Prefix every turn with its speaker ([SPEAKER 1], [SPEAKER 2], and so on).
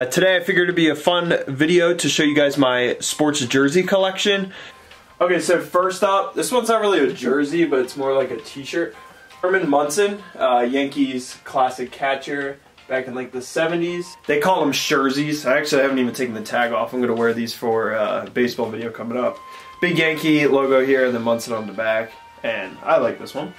[SPEAKER 1] Uh, today I figured it'd be a fun video to show you guys my sports jersey collection. Okay, so first up, this one's not really a jersey, but it's more like a t-shirt. Thurman Munson, uh, Yankees classic catcher back in like the 70s. They call them jerseys. I actually haven't even taken the tag off. I'm going to wear these for a baseball video coming up. Big Yankee logo here and then Munson on the back. And I like this one.